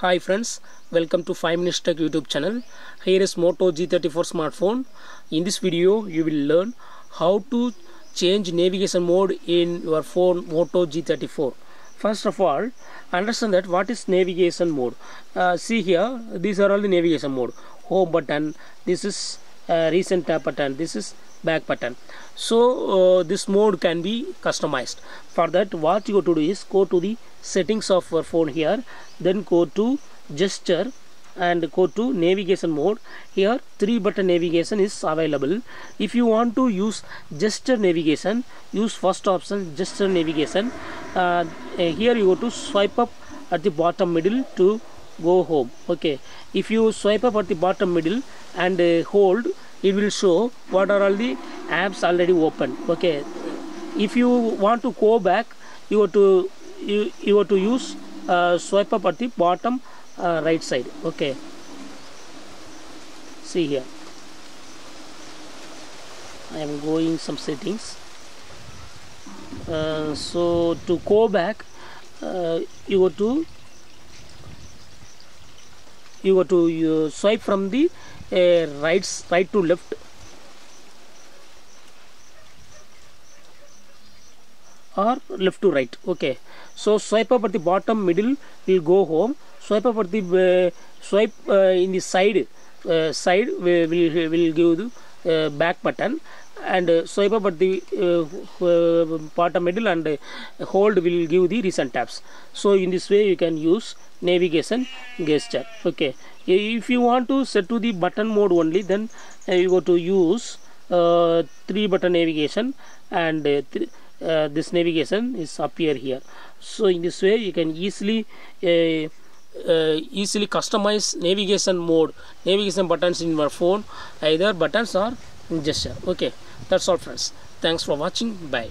Hi friends, welcome to 5 Minutes Tech YouTube channel. Here is Moto G34 smartphone. In this video, you will learn how to change navigation mode in your phone Moto G34. First of all, understand that what is navigation mode. Uh, see here, these are all the navigation mode. Home button, this is uh, recent tab button, this is back button. So uh, this mode can be customized. For that, what you go to do is go to the settings of your phone here, then go to gesture and go to navigation mode. Here three button navigation is available. If you want to use gesture navigation use first option gesture navigation. Uh, here you go to swipe up at the bottom middle to go home. Okay. If you swipe up at the bottom middle and uh, hold it will show what are all the apps already open okay? If you want to go back you have to you, you have to use uh, swipe up at the bottom uh, right side okay? See here. I am going some settings. Uh, so to go back uh, you go to you go to you swipe from the uh, right right to left or left to right okay so swipe up at the bottom middle will go home swipe up at the uh, swipe uh, in the side uh, side will, will, give the uh, back button and uh, swipe up at the uh, uh, bottom middle and uh, hold will give the recent tabs so in this way you can use navigation gesture. Okay. If you want to set to the button mode only then uh, you go to use uh, three button navigation and uh, th uh, this navigation is appear here. So in this way you can easily uh, uh, easily customize navigation mode navigation buttons in your phone. Either buttons or gesture. Okay that's all friends. Thanks for watching. Bye